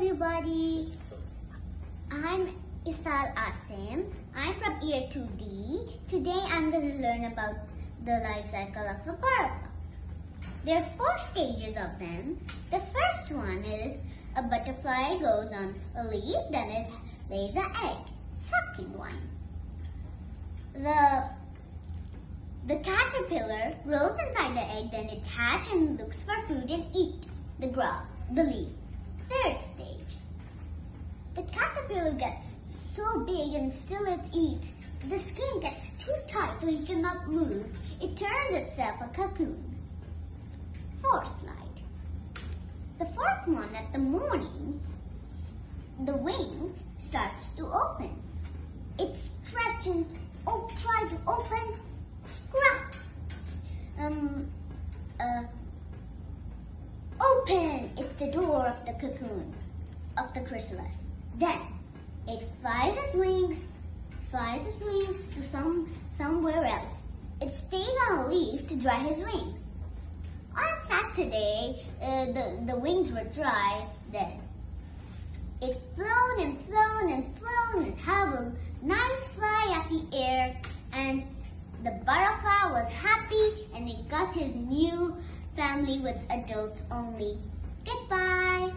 everybody. I'm Hissal Asim. I'm from Year 2D. Today I'm going to learn about the life cycle of a butterfly. There are four stages of them. The first one is a butterfly goes on a leaf, then it lays an egg, Second one. The the caterpillar rolls inside the egg, then it hatches and looks for food and eat the grub, the leaf. Third stage. The caterpillar gets so big and still it eats. The skin gets too tight so he cannot move. It turns itself a cocoon. Fourth slide. The fourth one at the morning, the wings starts to open. It's stretching, oh, try to open, scrap. Um, uh, open! It's the door of the cocoon, of the chrysalis. Then, it flies its wings, flies its wings to some somewhere else. It stays on a leaf to dry his wings. On Saturday, uh, the, the wings were dry then. It flown and flown and flown and had a nice fly at the air and the butterfly was happy and it got his with adults only. Goodbye.